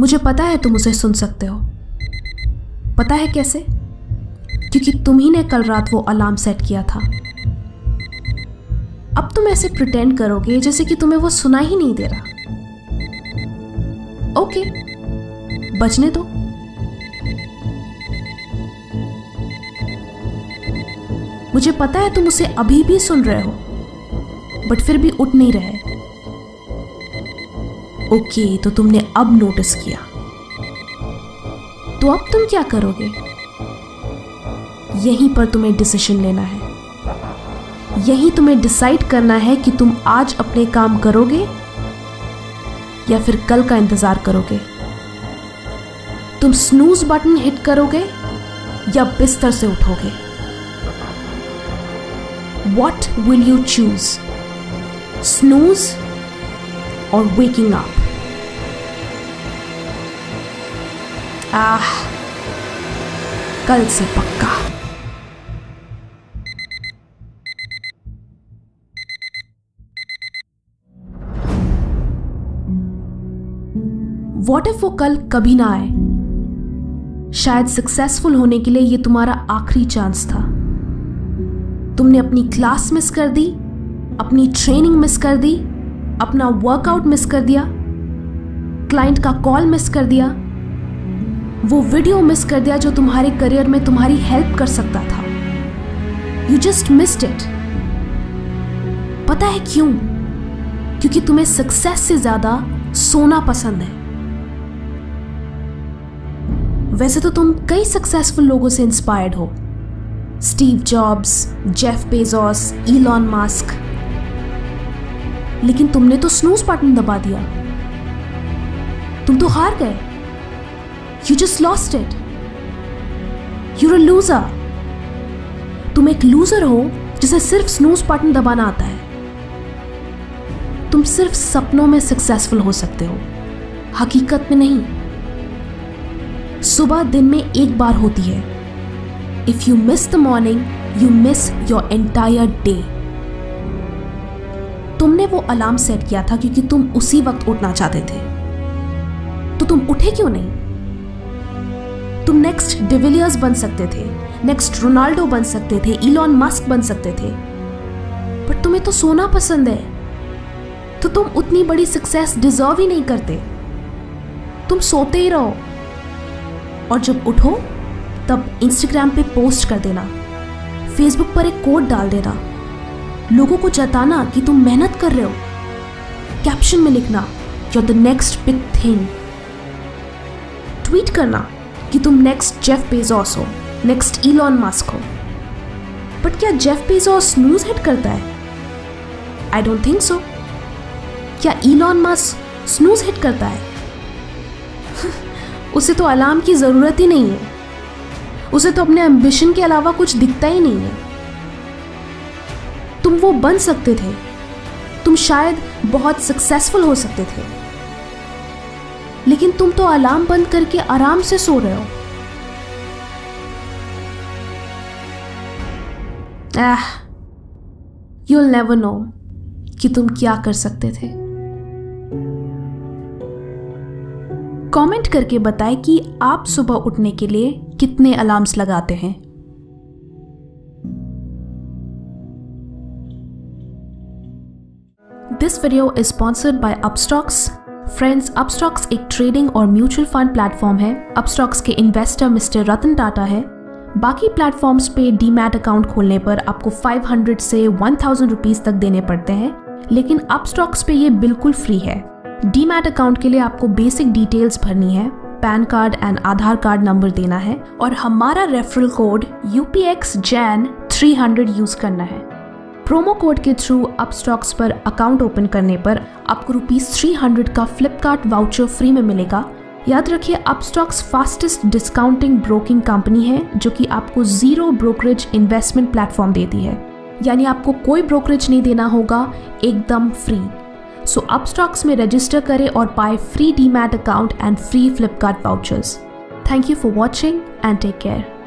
मुझे पता है तुम उसे सुन सकते हो। पता है कैसे? क्योंकि तुम ही ने कल रात वो अलार्म सेट किया था। अब तुम ऐसे प्रिटेंड करोगे जैसे कि तुम्हें वो सुना ही नहीं दे रहा। ओके बचने दो। मुझे पता है तुम उसे अभी भी सुन रहे हो बट फिर भी उठ नहीं रहे। ओके तो तुमने अब नोटिस किया। तो अब तुम क्या करोगे? यहीं पर तुम्हें डिसीज़न लेना है। यहीं तुम्हें डिसाइड करना है कि तुम आज अपने काम करोगे या फिर कल का इंतज़ार करोगे। तुम स्नूज बटन हिट करोगे या बिस्तर से उठोगे। What will you choose snooze और वेकिंग अप आह, कल से पक्का। वॉट इफ़ वो कल कभी ना आए? शायद सक्सेसफुल होने के लिए ये तुम्हारा आखिरी चांस था। तुमने अपनी क्लास मिस कर दी, अपनी ट्रेनिंग मिस कर दी, अपना वर्कआउट मिस कर दिया क्लाइंट का कॉल मिस कर दिया। वो वीडियो मिस कर दिया जो तुम्हारे करियर में तुम्हारी हेल्प कर सकता था। यू जस्ट मिस्ड इट पता है क्यों? क्योंकि तुम्हें सक्सेस से ज़्यादा सोना पसंद है। वैसे तो तुम कई सक्सेसफुल लोगों से इंस्पायर्ड हो। Steve Jobs Jeff Bezos Elon Musk लेकिन तुमने तो स्नूज बटन दबा दिया। तुम तो हार गए। You just lost it you're a loser तुम एक लूजर हो, जिसे सिर्फ़ स्नूज बटन दबाना आता है। तुम सिर्फ़ सपनों में सक्सेसफुल हो सकते हो। हकीकत में नहीं। सुबह दिन में एक बार होती है। If you miss the morning you miss your entire day तुमने वो अलार्म सेट किया था क्योंकि तुम उसी वक्त उठना चाहते थे। तो तुम उठे क्यों नहीं? तुम नेक्स्ट डिविलियर्स बन सकते थे। नेक्स्ट रोनाल्डो बन सकते थे इलॉन मस्क बन सकते थे। पर तुम्हें तो सोना पसंद है। तो तुम उतनी बड़ी सक्सेस डिजर्व ही नहीं करते। तुम सोते ही रहो। और जब उठो, तब इंस्टाग्राम पे पोस्ट कर देना। फेसबुक पर एक कोड डाल देना। लोगों को जताना कि तुम मेहनत कर रहे हो। कैप्शन में लिखना you the next big thing tweet करना। कि तुम नेक्स्ट जेफ बेजोस हो नेक्स्ट इलॉन मास्क हो। बट क्या जेफ बेजोस न्यूज़ हिट करता है? आई डोंट थिंक सो क्या इलॉन मास्क स्नूज हिट करता है? उसे तो अलार्म की ज़रूरत ही नहीं है। उसे तो अपने एम्बिशन के अलावा कुछ दिखता ही नहीं है। तुम वो बन सकते थे। तुम शायद बहुत सक्सेसफुल हो सकते थे। लेकिन तुम तो अलार्म बंद करके आराम से सो रहे हो। एह यूल नेवर नो कि तुम क्या कर सकते थे। कमेंट करके बताएँ कि आप सुबह उठने के लिए कितने अलार्म्स लगाते हैं। This video is sponsored by Upstox friends Upstox एक ट्रेडिंग और म्यूचुअल फंड प्लेटफॉर्म है। अपस्टॉक्स के इन्वेस्टर मिस्टर रतन टाटा है। बाकी प्लेटफॉर्म्स पे डीमैट अकाउंट खोलने पर आपको 500 से 1000 रुपीस तक देने पड़ते हैं। लेकिन अपस्टॉक्स पे ये बिल्कुल फ्री है। डीमैट अकाउंट के लिए आपको बेसिक डिटेल्स भरनी है। PAN card and Aadhaar card number देना है। और हमारा referral code U P X Jain three hundred use करना है। प्रोमो कोड के थ्रू अपस्टॉक्स पर अकाउंट ओपन करने पर आपको रुपीज़ थ्री हंड्रेड का फ्लिपकार्ट वाउचर फ्री में मिलेगा। याद रखिए Upstox fastest discounting broking company है, जो कि आपको ज़ीरो ब्रोकरेज इन्वेस्टमेंट प्लेटफॉर्म देती है। यानी आपको कोई ब्रोकरेज नहीं देना होगा, एकदम फ्री सो अपस्टॉक्स में रजिस्टर करें और पाए free demat account and free Flipkart vouchers thank you for watching and take care